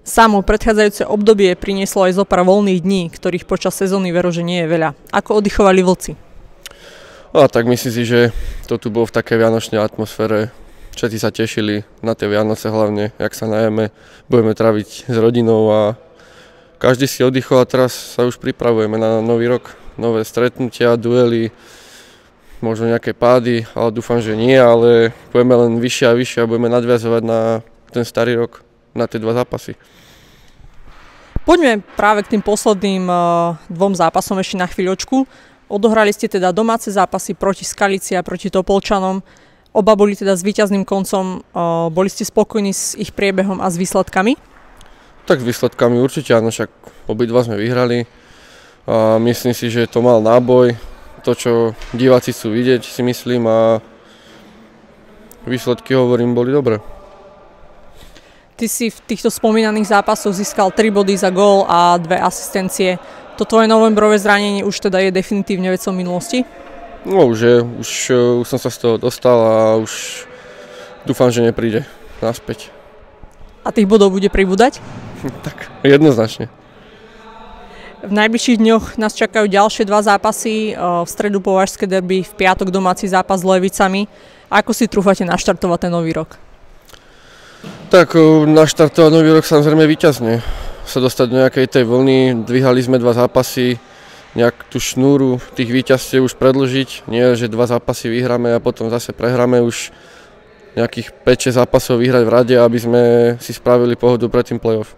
Samo predchádzajúce obdobie prinieslo aj zo pár voľných dní, ktorých počas sezóny veru, že nie je veľa. Ako oddychovali vlci? No, tak myslím si, že to tu bolo v takej vianočnej atmosfére. Všetci sa tešili na tie Vianoce hlavne, jak sa najeme, budeme traviť s rodinou a každý si oddychol a teraz sa už pripravujeme na nový rok. Nové stretnutia, duely, možno nejaké pády, ale dúfam, že nie, ale budeme len vyššie a vyššie a budeme nadviazovať na ten starý rok, na tie dva zápasy. Poďme práve k tým posledným uh, dvom zápasom ešte na chvíľočku. Odohrali ste teda domáce zápasy proti Skalici a proti Topolčanom. Oba boli teda s víťazným koncom. Uh, boli ste spokojní s ich priebehom a s výsledkami? Tak s výsledkami určite áno, však obidva sme vyhrali. A myslím si, že to mal náboj, to, čo diváci chcú vidieť, si myslím a výsledky, hovorím, boli dobré. Ty si v týchto spomínaných zápasoch získal 3 body za gól a dve asistencie. To tvoje novembrové zranenie už teda je definitívne vecou minulosti? No už je, už, už som sa z toho dostal a už dúfam, že nepríde naspäť. A tých bodov bude pribúdať? tak, jednoznačne. V najbližších dňoch nás čakajú ďalšie dva zápasy. V stredu považské derby, v piatok domáci zápas s Levicami. Ako si trúfate naštartovať ten nový rok? Tak naštartovať nový rok samozrejme výťazne. Sa dostať do nejakej tej vlny, dvíhali sme dva zápasy, nejak tú šnúru tých výťazstiev už predlžiť. Nie, že dva zápasy vyhráme a potom zase prehráme už nejakých 5-6 zápasov vyhrať v rade, aby sme si spravili pohodu pred tým playoff.